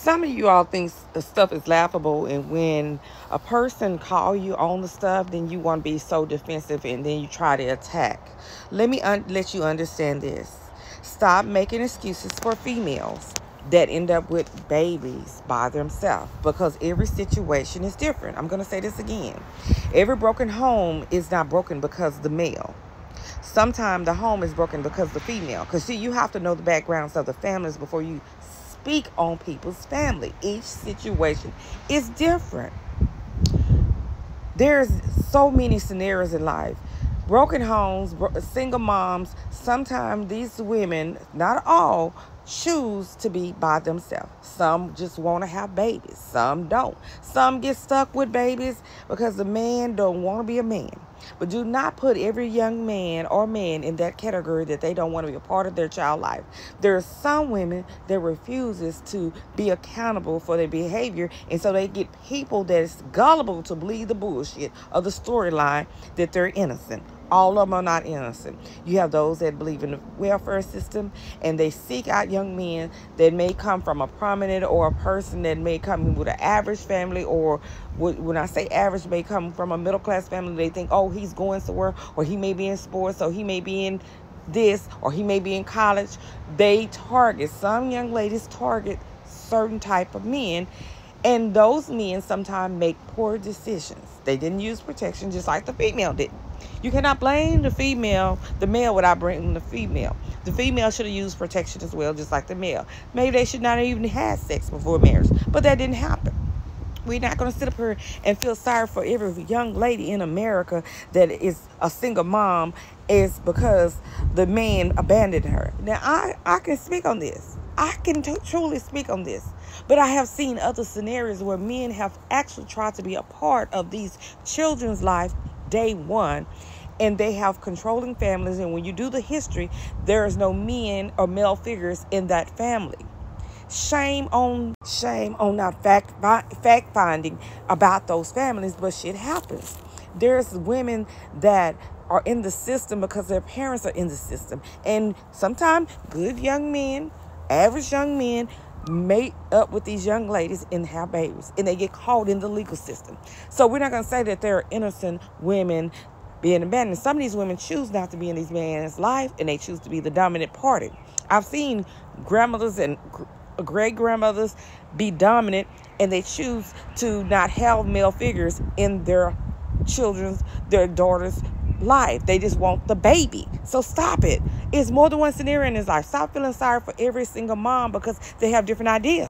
some of you all think the stuff is laughable and when a person call you on the stuff then you want to be so defensive and then you try to attack. Let me let you understand this. Stop making excuses for females that end up with babies by themselves because every situation is different. I'm going to say this again. Every broken home is not broken because the male. Sometimes the home is broken because the female. Because see you have to know the backgrounds of the families before you speak on people's family. Each situation is different. There's so many scenarios in life. Broken homes, single moms, sometimes these women, not all, choose to be by themselves. Some just want to have babies. Some don't. Some get stuck with babies because the man don't want to be a man. But do not put every young man or man in that category that they don't want to be a part of their child life. There are some women that refuses to be accountable for their behavior, and so they get people that's gullible to believe the bullshit of the storyline that they're innocent all of them are not innocent. You have those that believe in the welfare system and they seek out young men that may come from a prominent or a person that may come with an average family or when I say average may come from a middle class family. They think, oh, he's going somewhere or he may be in sports or he may be in this or he may be in college. They target, some young ladies target certain type of men and those men sometimes make poor decisions. They didn't use protection just like the female did. You cannot blame the female, the male, without blaming the female. The female should have used protection as well, just like the male. Maybe they should not have even had sex before marriage, but that didn't happen. We're not going to sit up here and feel sorry for every young lady in America that is a single mom is because the man abandoned her. Now, I, I can speak on this. I can t- truly speak on this. But I have seen other scenarios where men have actually tried to be a part of these children's life day one and they have controlling families and when you do the history there is no men or male figures in that family. Shame on shame on not fact fact finding about those families but shit happens. There's women that are in the system because their parents are in the system and sometimes good young men average young men mate up with these young ladies and have babies and they get caught in the legal system. So we're not going to say that there are innocent women being abandoned. Some of these women choose not to be in these men's life and they choose to be the dominant party. I've seen grandmothers and great grandmothers be dominant and they choose to not have male figures in their children's their daughters life. They just want the baby. So stop it. It's more than one scenario in his life. Stop feeling sorry for every single mom because they have different ideas.